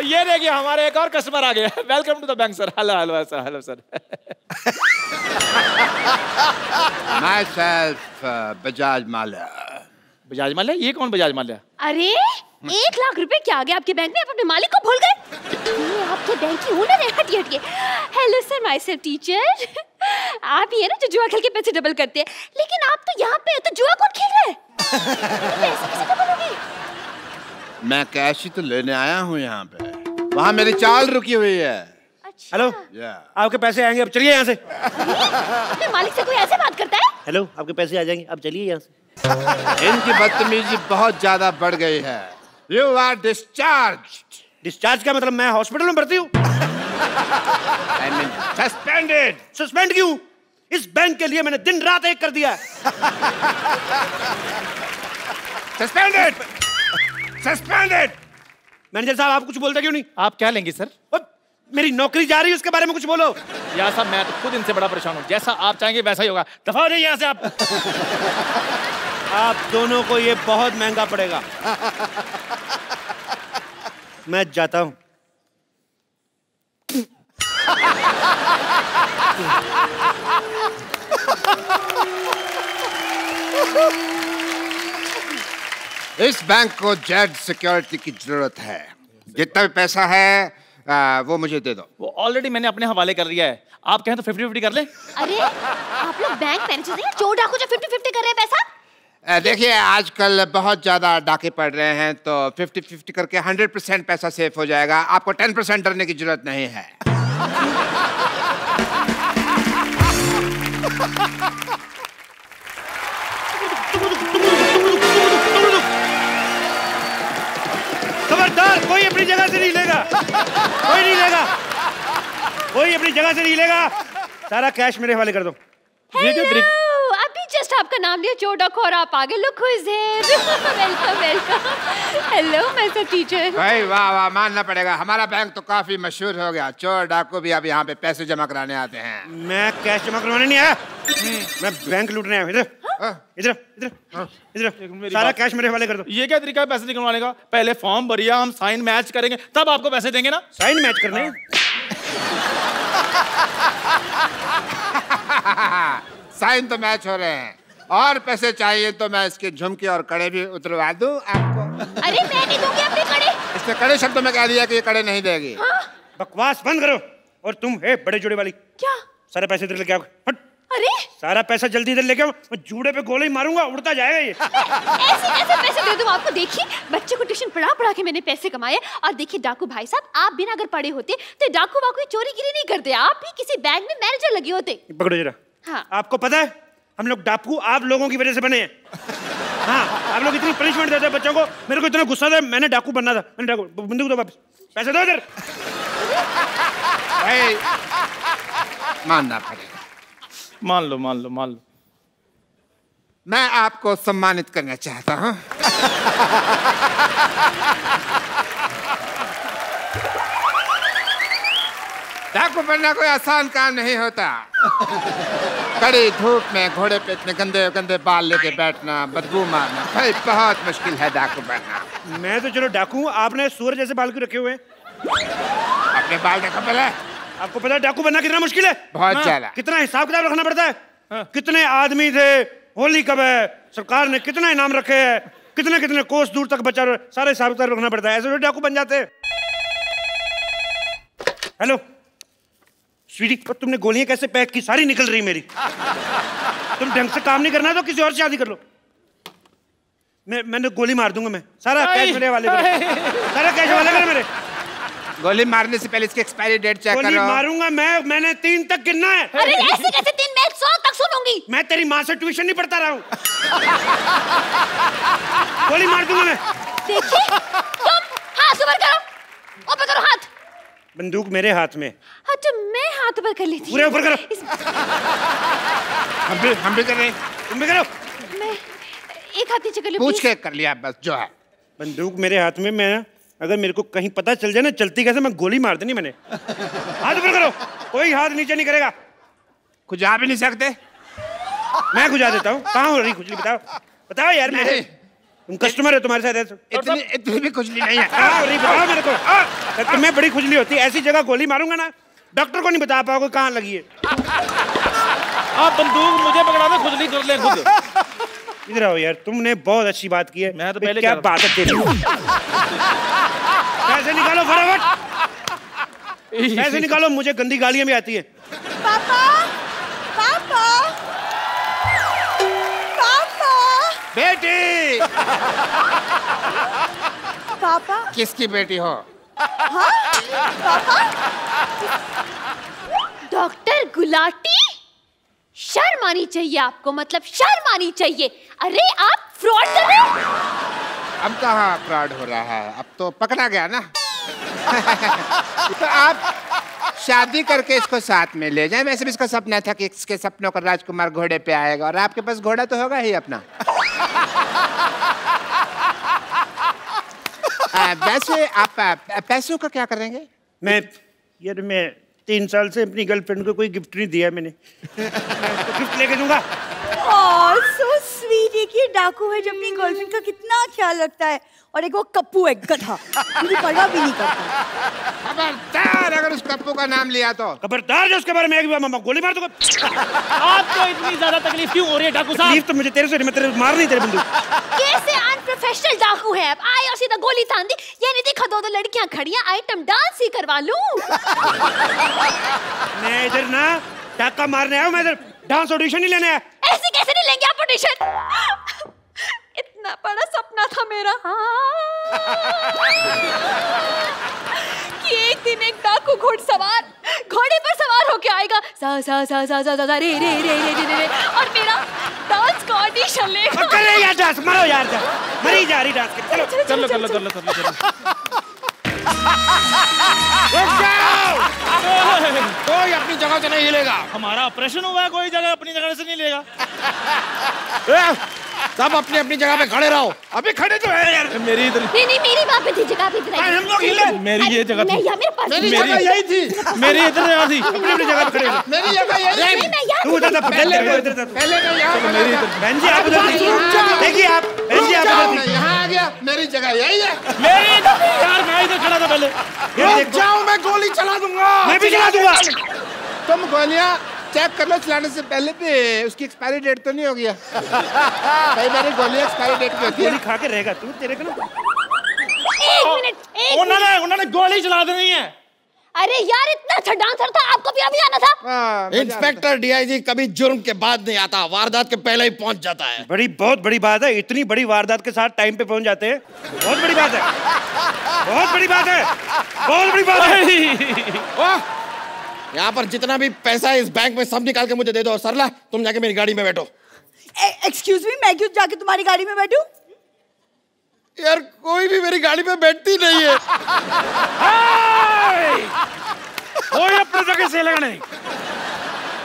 ये देखिए हमारे एक और कस्टमर आ गया। Welcome to the bank sir hello hello sir hello sir myself Bajaj Mala Bajaj Malya ये कौन बजाज माल्या अरे एक लाख रुपए क्या आ गए आपके बैंक में? आप अपने मालिक को भूल गए? ये आपके बैंक की ओनर है। हटिए हटिए। Hello sir my self teacher आप ही है ना जो जुआ खेल के पैसे डबल करते हैं। लेकिन आप तो यहाँ पे है तो जुआ कौन खेल रहा है? तो पैसे कैसे डबल होंगे? मैं कैश ही तो लेने आया हूँ यहाँ पे। वहाँ मेरी चाल रुकी हुई है। अच्छा। हेलो। या आपके पैसे आएँगे अब चलिए यहाँ से। अपने मालिक से कोई ऐसे बात करता है? हेलो आपके पैसे आ जाएँगे अब चलिए यहाँ से। इनकी बदतमीजी बहुत ज़्यादा बढ़ गई है। यू आर डिस्चार्ज डिस्चार्ज का मतलब? मैं हॉस्पिटल में भर्ती हूँ। सस्पेंडेड सस्पेंड क्यों? इस बैंक के लिए मैंने दिन रात एक कर दिया सस्पेंडेड सस्पेंडेड मैनेजर साहब आप कुछ बोलते क्यों नहीं? आप क्या लेंगे सर? मेरी नौकरी जा रही है उसके बारे में कुछ बोलो। या साहब मैं तो खुद इनसे बड़ा परेशान हूँ। जैसा आप चाहेंगे वैसा ही होगा। दफ़ा हो जाइए यहाँ से आप। आप दोनों को ये बहुत महँगा पड़ेगा। मैं जाता हूँ। इस बैंक को जेड सिक्योरिटी की ज़रूरत है। जितना भी पैसा है आ, वो मुझे दे दो। वो ऑलरेडी मैंने अपने हवाले कर लिया है। आप कहें तो फिफ्टी फिफ्टी कर ले। अरे आप लोग बैंक मैनेजर हैं? चोर डाकू जो फिफ्टी फिफ्टी कर रहे हैं पैसा? देखिए आजकल बहुत ज़्यादा डाके पड़ रहे हैं तो 50 50 करके 100 परसेंट पैसा सेफ़ हो जाएगा। आपको टेन परसेंट डरने की ज़रूरत नहीं है। अपनी जगह से नहीं लेगा। कोई नहीं लेगा। कोई अपनी जगह से नहीं लेगा। सारा कैश मेरे हवाले कर दो। ये अभी जस्ट आपका नाम लिया चोर डाकू और आप आगे। Look who is here welcome welcome hello my sir teacher भाई वाह वाह मानना पड़ेगा। हमारा बैंक तो काफ़ी मशहूर हो गया। चोर डाकू भी अब यहाँ पे पैसे जमा कराने आते हैं। मैं कैश जमा करवाने नहीं आया। मैं बैंक लूटने आया इधर। इधर इधर इधर। सारा कैश मेरे हवाले कर दो। ये क्या तरीका है पैसे निकलवाने का? पहले फॉर्म भरिया हम साइन मैच करेंगे तब आपको पैसे देंगे ना। साइन मैच करने। साइन तो मैच हो रहे हैं। और पैसे चाहिए तो मैं इसके झुमके और कड़े भी उतरवा दूँ आपको। अरे मैं नहीं दूँगी अपने कड़े। इसने कड़े शब्दों में कह दिया कि ये कड़े नहीं देगी। बकवास बंद करो और तुम है बड़े जोड़े वाली। क्या? सारे पैसे इधर लेके आओ। हट। अरे? सारा पैसा जल्दी इधर लेके आओ। मैं जूड़े पे गोली मारूँगा उड़ता जाएगा ये। ऐसे कैसे पैसे दे दूँ आपको। देखिए बच्चे को ट्यूशन पढ़ा पढ़ा के मैंने पैसे कमाए। और देखिए डाकू भाई साहब आप बिना अगर पढ़े होते तो डाकू वाकू चोरी गिरी नहीं करते। आप भी किसी बैंक में मैनेजर लगे होते। पकड़ो जरा। हाँ। आपको पता है हम लोग डाकू आप लोगों की वजह से बने हैं। हाँ आप लोग इतनी पनिशमेंट देते हैं बच्चों को मेरे को इतना गुस्सा था मैंने डाकू बनना था। मैंने डाकू बंदूक दो वापस। पैसे दो इधर। भाई मानना पड़ेगा। मान लो मान लो मान लो। मैं आपको सम्मानित करना चाहता हूँ। डाकू बनना कोई आसान काम नहीं होता। कड़ी धूप में घोड़े पे इतने गंदे गंदे बाल लेके बैठना बदबू मारना भाई बहुत मुश्किल है डाकू बनना। मैं तो चलो डाकू हूँ आपने सूर जैसे बाल क्यों रखे हुए अपने बाल देखो पहले? आपको पता है डाकू बनना कितना मुश्किल है? बहुत हाँ, ज़्यादा। कितना हिसाब किताब रखना पड़ता है? कितने आदमी थे होली कब है? सरकार ने कितना इनाम रखे है? कितने कितने कोस दूर तक बचा सारे हिसाब किताब रखना पड़ता है। ऐसे डाकू बन जाते। हैं हेलो। स्वीटी पर तुमने गोलियाँ कैसे पैक की? सारी निकल रही मेरी। तुम ढंग से काम नहीं करना तो किसी और से शादी कर लो। मैं मैंने गोली मार दूँगा मैं। सारा कैश मेरे। वाले सारा कैश वाले करो मेरे। गोली मारने से पहले इसकी एक्सपायरी डेट चेक गोली करो। मारूँगा मैं। मैंने तीन तक गिनना है। अरे ऐसे कैसे तीन? मैं सौ तक सुनूँगी। मैं तेरी माँ से ट्यूशन नहीं पढ़ता रहा हूँ। गोली मार दूँगा मैं। देखिए तुम हाथ ऊपर करो। ऊपर करो हाथ। बंदूक मेरे हाथ में। हाँ तो मैं हाथ ऊपर कर लेती पूरे ऊपर करो। इस- हम भी हम भी कर रहे तुम भी करो। मैं एक हाथ नीचे कर लूँ पूछ के कर लिया बस जो है। बंदूक मेरे हाथ में मैं अगर मेरे को कहीं पता चल जाए ना चलती कैसे मैं गोली मार देनी मैंने। हाथ ऊपर करो। कोई हाथ नीचे नहीं करेगा। कुछ आ भी नहीं सकते। मैं खुजा देता हूँ। कहाँ हो रही खुजली? बताओ। बताओ यार मेरे। नहीं। तुम कस्टमर हो तुम्हारे साथ ऐसा। इतनी इतनी भी खुजली नहीं है। कहाँ हो रही बताओ मेरे को। तो तुम्हें बड़ी खुजली होती है। ऐसी जगह गोली मारूँगा ना डॉक्टर को नहीं बता पाओगे कहाँ लगी है। आप बंदूक मुझे पकड़ा दो खुजली कर ले खुद इधर आओ यार तुमने बहुत अच्छी बात की है। मैं तो पहले क्या बात है तेरी। पैसे निकालो फटाफट। पैसे निकालो मुझे गंदी गालियाँ भी आती है। पापा पापा। पापा। बेटी! किसकी बेटी हो? डॉक्टर गुलाटी? शर्म आनी चाहिए आपको मतलब शर्म आनी चाहिए। अरे आप फ्रॉड कर रहे हो? अब कहाँ फ्रॉड हो रहा है? अब तो पकड़ा गया ना। तो आप शादी करके इसको साथ में ले जाएँ। वैसे भी इसका सपना था कि इसके सपनों का राजकुमार घोड़े पे आएगा और आपके पास घोड़ा तो होगा ही अपना। वैसे आप पैसों का क्या करेंगे? मैं यार मैं तीन साल से अपनी गर्लफ्रेंड को कोई गिफ्ट नहीं दिया मैंने। तो गिफ्ट लेके दूँगा। ओह सो स्वीट एक ये डाकू है जो अपनी गर्लफ्रेंड का कितना ख्याल रखता है। और एक वो कप्पू है गधा। मुझे परवाह भी नहीं करता। खबरदार अगर उस कप्पू का नाम लिया तो। खबरदार जो उसके बारे में एक भी मामा गोली मार दूँगा। आपको इतनी ज़्यादा तकलीफ़ क्यों हो रही है डाकू साहब? तकलीफ़ तो मुझे तेरे से नहीं, मैं तेरे मार नहीं तेरे बंदूक। कैसे अनप्रोफेशनल डाकू है आप आए और सीधा गोली तान दी ये नहीं देखा दो दो लड़कियाँ खड़ी हैं आइटम डांस ही करवा लूँ मैं इधर ना डाका मारने आया हूँ, मैं इधर डांस ऑडिशन नहीं लेने आया ऐसे कैसे नहीं लेंगे आप ऑडिशन इतना बड़ा सपना था मेरा कि एक दिन एक डाकू घोड़सवार घोड़े पर सवार होके आएगा सा सा सा सा सा रे रे रे रे रे और मेरा डांस का ऑडिशन लेगा अब कर रहे यार डांस मारो यार डांस मरी जा रही डांस कर चलो चलो चलो चलो चलो चलो लो लो लो रुक जाओ कोई अपनी जगह से नहीं हिलेगा। हमारा ऑपरेशन हुआ है कोई जगह अपनी जगह से नहीं लेगा। ए, सब अपनी अपनी जगह पे खड़े रहो। अभी खड़े तो है यार। मेरी इधर नहीं नहीं मेरी बात पे थी जगह पे इधर हम लोग हिले। मेरी ये जगह मैं थी। मेरे पास मेरी जगह यही थी। मेरी इधर जगह थी। अपनी अपनी जगह पे खड़े हो मेरी जगह यही नहीं थी। मैं यहाँ तू उधर था पहले पहले इधर था। पहले मैं यहाँ खड़ा मेरी इधर बहन जी आप उधर थी। देखिए आप बहन जी आप उधर थी। यहाँ आ गया। मेरी जगह यही है। मेरी इधर यार मैं इधर खड़ा था पहले। ये रुक देखो, जाओ मैं गोली चला दूँगा। मैं भी चला दूँगा। तुम गोलियाँ चेक कर लो चलाने से पहले भी उसकी एक्सपायरी डेट तो नहीं हो गया। कई बार गोलियाँ एक्सपायरी डेट पे होती है गोली खा के रहेगा तू तेरे को एक मिनट उन्होंने उन्होंने गोली चला देनी है। अरे यार इतना अच्छा डांसर था आपको भी अभी आना था? आता है। इंस्पेक्टर डीआईजी कभी जुर्म के बाद नहीं आता वारदात के पहले ही पहुँच जाता है। बड़ी बहुत बड़ी बात है इतनी बड़ी वारदात के साथ टाइम पे पहुँच जाते हैं। बहुत बड़ी बात है बहुत बड़ी बात है बहुत बड़ी बात है। यहाँ पर जितना भी पैसा है इस बैंक में सब निकाल के मुझे दे दो। और सरला तुम जाके मेरी गाड़ी में बैठो। एक्सक्यूज मी मैं क्यों जाके तुम्हारी गाड़ी में बैठू? यार कोई भी मेरी गाड़ी में बैठती नहीं है। कोई अपने जगह से लगा नहीं।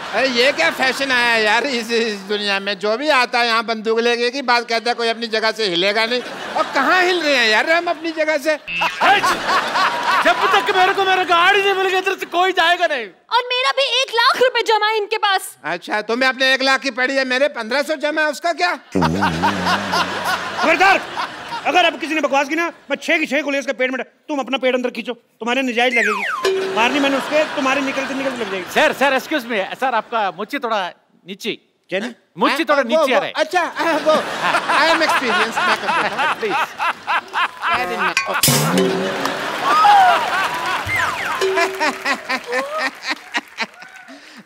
अरे ये क्या फ़ैशन आया यार इस, इस दुनिया में? जो भी आता है यहाँ बंदूक लेके ही बात कहता है कोई अपनी जगह से हिलेगा नहीं। और कहाँ हिल रहे हैं यार हम अपनी जगह से? जब तक मेरे को मेरा गाड़ी नहीं मिल गई इधर से कोई जाएगा नहीं। और मेरा भी एक लाख रुपए जमा है इनके पास। अच्छा तुम्हें अपने एक लाख की पड़ी है मेरे पंद्रह सौ जमा है उसका क्या? अगर अब किसी ने बकवास की ना मैं छह की छह गोली इसके पेट में तुम अपना पेट अंदर खींचो। तुम्हारे नजायज लगेगी। मारनी मैंने उसके तुम्हारे निकलते निकलते लग जाएगी। Sir sir excuse me sir आपका मुच्ची थोड़ा नीचे। क्या नहीं मुच्ची थोड़ा हाँ, वो- नीचे आ रहा है। अच्छा हाँ, वो आई एम एक्सपीरियंस हूँ प्लीज़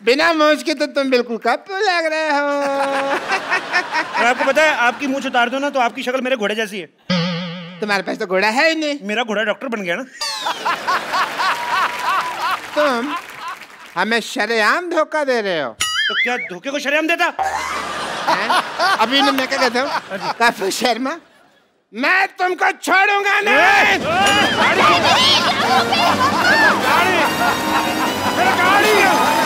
बिना मौज के तो तुम बिल्कुल कप लग रहे हो। और आपको पता है आपकी मूछ उतार दो ना तो आपकी शक्ल मेरे घोड़े जैसी है। तुम्हारे पास तो घोड़ा है ही नहीं। मेरा घोड़ा डॉक्टर बन गया ना। तुम हमें शरेआम धोखा दे रहे हो। तो क्या धोखे को शरेआम देता? अभी मैं क्या कहता हूँ? हाँ काफ़ी शर्मा मैं तुमको छोड़ूँगा नहीं। गाड़ी। गाड़ी।